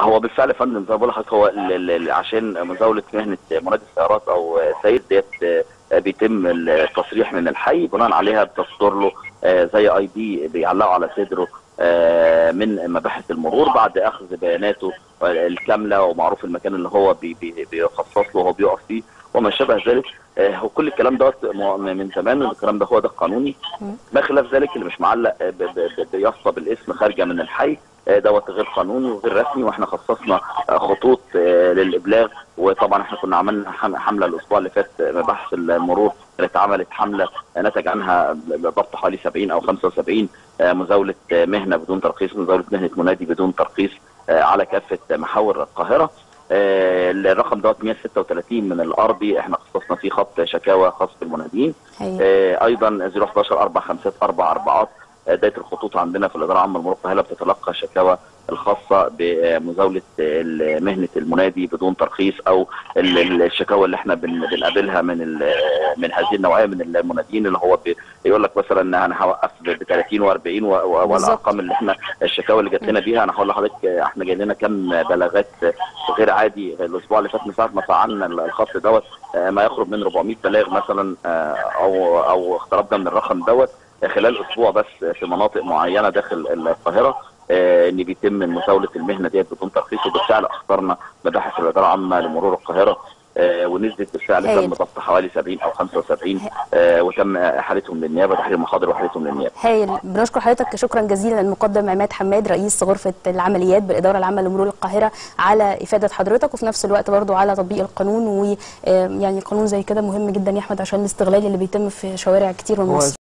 هو بالفعل يا فندم زي ما بقول لحضرتك هو عشان مزاولة مهنة منادي السيارات أو سايس ديت آه، بيتم التصريح من الحي بناء عليها بتصدر له آه، زي ID بيعلقوا على صدره آه، من مباحث المرور بعد أخذ بياناته الكاملة ومعروف المكان اللي هو بي- بي- بيخصص له وهو بيقف فيه وما شابه ذلك. هو كل الكلام دوت من زمان الكلام ده هو ده القانوني ما خلاف ذلك اللي مش معلق ب- ب- ب- بيافطه بالاسم خارجة من الحي دوت غير قانوني وغير رسمي وإحنا خصصنا آه، خطوط آه، للإبلاغ. وطبعا إحنا كنا عملنا حم- حملة الأسبوع اللي فات آه، مباحث المرور كانت عملت حملة آه، نتج عنها ضبط حوالي 70 أو 75 آه، مزاولة آه، مهنة بدون ترخيص مزاولة مهنة منادي بدون ترخيص آه، على كافة محاور القاهرة. آه، الرقم دوت 136 من الارضي إحنا خصصنا فيه خط شكاوى خاص بالمنادين. آه، أيضا 011 4 5 4 4 بداية الخطوط عندنا في الإدارة العامة للمرور القاهره بتتلقى شكاوى الخاصة بمزاولة مهنة المنادي بدون ترخيص أو ال- ال- الشكاوى اللي إحنا بن- بنقابلها من من هذه النوعية من المنادين اللي هو بي- يقول لك مثلا ان أنا هوقف ب 30 و40 والارقام اللي إحنا الشكاوى اللي جات لنا بيها. أنا هقول لحضرتك إحنا جاي لنا كم بلاغات غير عادي الأسبوع اللي فات من ساعة ما فعلنا الخط دوت آه، ما يقرب من 400 بلاغ مثلا آه، أو أو اقتربنا من الرقم دوت. خلال أسبوع بس في مناطق معينة داخل القاهرة آه، إن بيتم مساولة المهنة ديت بدون ترخيص وبالفعل اخترنا مباحث الاداره العامه لمرور القاهرة. آه، ونسبه بالفعل هايل. تم ضبط حوالي 70 أو 75 آه، وتم إحالتهم للنيابة تحرير محاضر وإحالتهم للنيابة هايل بنشكر حضرتك شكرا جزيلا المقدم عماد حماد رئيس غرفة العمليات بالإدارة العامة لمرور القاهرة على إفادة حضرتك وفي نفس الوقت برضو على تطبيق القانون ويعني قانون زي كده مهم جدا يا أحمد عشان الاستغلال اللي بيتم في شوارع كتير من مصر